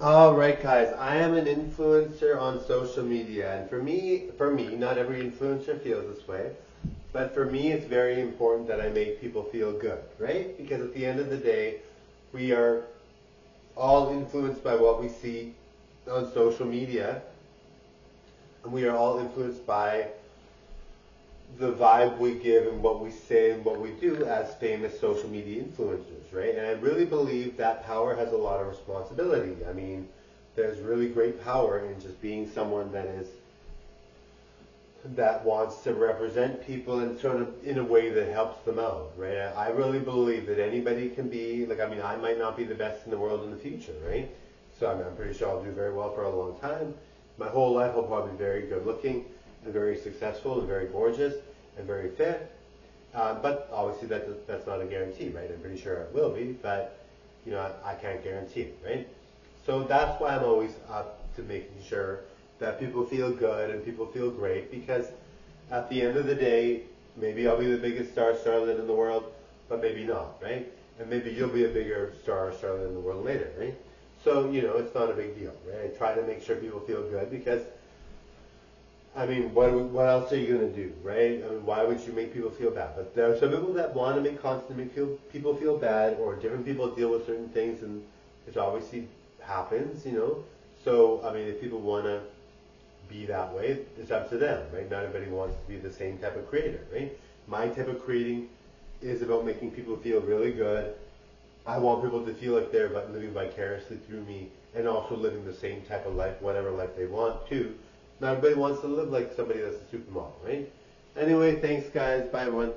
All right, guys. I am an influencer on social media, and for me, for me, not every influencer feels this way, but for me, it's very important that I make people feel good, right? Because at the end of the day, we are all influenced by what we see on social media, and we are all influenced by the vibe we give and what we say and what we do as famous social media influencers, right? And I really believe that power has a lot of responsibility. I mean, there's really great power in just being someone that is that wants to represent people in sort of in a way that helps them out, right? I really believe that anybody can be like I mean I might not be the best in the world in the future, right? So I mean, I'm pretty sure I'll do very well for a long time. My whole life I'll probably be very good looking and very successful and very gorgeous and very fit. Uh, but obviously that that's not a guarantee, right? I'm pretty sure it will be, but you know I, I can't guarantee it, right? So that's why I'm always up to making sure that people feel good and people feel great because at the end of the day, maybe I'll be the biggest star starlet in the world, but maybe not, right? And maybe you'll be a bigger star starlet in the world later, right? So, you know, it's not a big deal, right? I try to make sure people feel good because, I mean, what, what else are you going to do, right? I mean, why would you make people feel bad? But there are some people that want to make content make feel, people feel bad or different people deal with certain things and which obviously happens, you know? So, I mean, if people want to be that way, it's up to them, right? Not everybody wants to be the same type of creator, right? My type of creating is about making people feel really good. I want people to feel like they're living vicariously through me and also living the same type of life, whatever life they want to. Not everybody wants to live like somebody that's a supermodel, right? Anyway, thanks guys. Bye everyone.